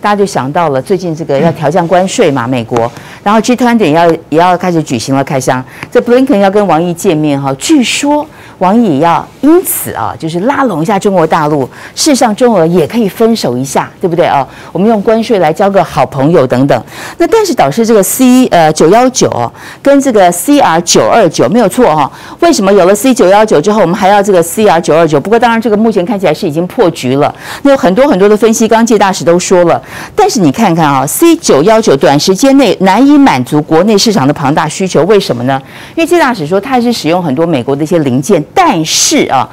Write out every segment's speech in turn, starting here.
大家就想到了最近这个要调降关税嘛，美国，然后 G20 也要也要开始举行了开箱，这 Blinken 要跟王毅见面哈，据说。王毅也要因此啊，就是拉拢一下中国大陆。事实上，中俄也可以分手一下，对不对啊？我们用关税来交个好朋友等等。那但是导致这个 C 呃九幺九跟这个 CR 九二九没有错哈？为什么有了 C 九幺九之后，我们还要这个 CR 九二九？不过当然，这个目前看起来是已经破局了。那有很多很多的分析，刚刚介大使都说了。但是你看看啊，C 九幺九短时间内难以满足国内市场的庞大需求，为什么呢？因为介大使说，他是使用很多美国的一些零件。但是啊，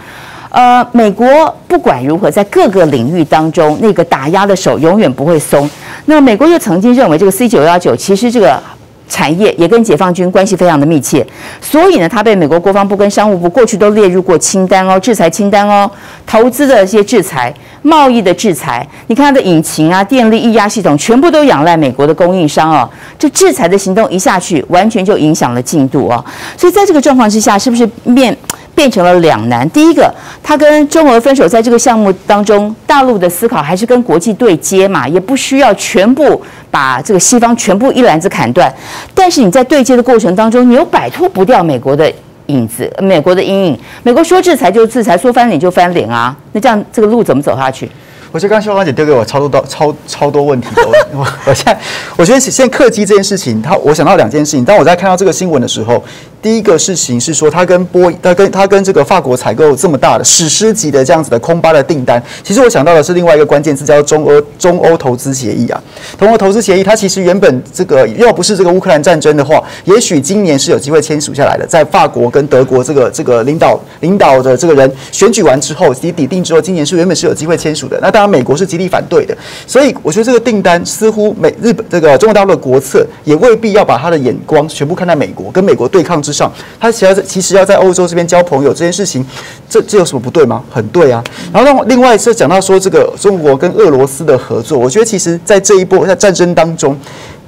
呃，美国不管如何，在各个领域当中，那个打压的手永远不会松。那美国又曾经认为，这个 C 九幺九其实这个产业也跟解放军关系非常的密切，所以呢，它被美国国防部跟商务部过去都列入过清单哦，制裁清单哦，投资的一些制裁、贸易的制裁。你看它的引擎啊、电力、液压系统，全部都仰赖美国的供应商哦。这制裁的行动一下去，完全就影响了进度哦。所以在这个状况之下，是不是面？变成了两难。第一个，他跟中俄分手，在这个项目当中，大陆的思考还是跟国际对接嘛，也不需要全部把这个西方全部一篮子砍断。但是你在对接的过程当中，你又摆脱不掉美国的影子，美国的阴影。美国说制裁就制裁，说翻脸就翻脸啊。那这样这个路怎么走下去？我觉得刚刚秀芳姐丢给我超多、超超多问题的。我我现在，我觉得现在客机这件事情，他我想到两件事情。当我在看到这个新闻的时候。第一个事情是说，他跟波，他跟他跟这个法国采购这么大的史诗级的这样子的空巴的订单。其实我想到的是另外一个关键字，叫中欧中欧投资协议啊。中欧投资协议，它其实原本这个要不是这个乌克兰战争的话，也许今年是有机会签署下来的。在法国跟德国这个这个领导领导的这个人选举完之后，底底定之后，今年是原本是有机会签署的。那当然美国是极力反对的。所以我觉得这个订单似乎美日本这个中国大陆的国策也未必要把他的眼光全部看在美国，跟美国对抗之上。他其实其实要在欧洲这边交朋友这件事情，这这有什么不对吗？很对啊。然后另外是讲到说这个中国跟俄罗斯的合作，我觉得其实在这一波在战争当中，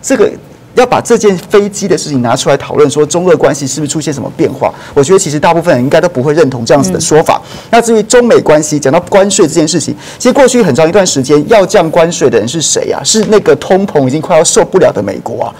这个要把这件飞机的事情拿出来讨论，说中俄关系是不是出现什么变化？我觉得其实大部分人应该都不会认同这样子的说法。那至于中美关系，讲到关税这件事情，其实过去很长一段时间要降关税的人是谁啊？是那个通膨已经快要受不了的美国啊。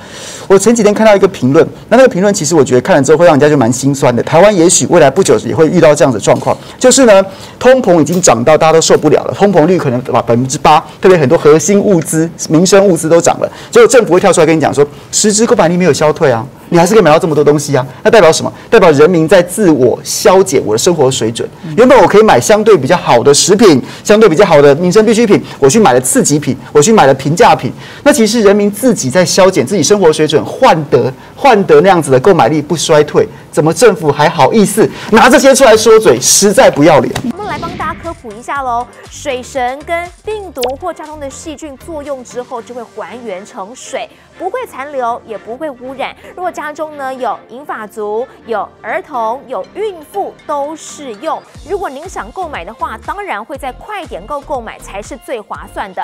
我前几天看到一个评论，那那个评论其实我觉得看了之后会让人家就蛮心酸的。台湾也许未来不久也会遇到这样的状况，就是呢，通膨已经涨到大家都受不了了，通膨率可能把百分之八，特别很多核心物资、民生物资都涨了，结果政府会跳出来跟你讲说，实质购买力没有消退啊。你还是可以买到这么多东西啊？那代表什么？代表人民在自我消减我的生活水准。原本我可以买相对比较好的食品，相对比较好的民生必需品，我去买了次级品，我去买了平价品。那其实人民自己在消减自己生活水准，换得换得那样子的购买力不衰退。怎么政府还好意思拿这些出来说嘴？实在不要脸。我们来帮大家科普一下喽。水神跟病毒或交通的细菌作用之后，就会还原成水。不会残留，也不会污染。如果家中呢有银发族、有儿童、有孕妇，都适用。如果您想购买的话，当然会在快点购购买才是最划算的。